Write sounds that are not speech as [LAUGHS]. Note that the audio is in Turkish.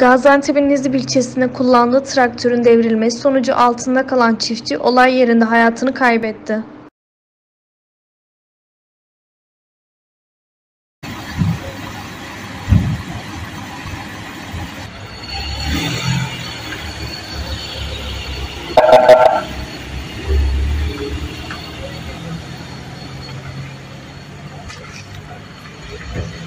Gaziantep'in Nizip ilçesinde kullandığı traktörün devrilmesi sonucu altında kalan çiftçi olay yerinde hayatını kaybetti. [LAUGHS]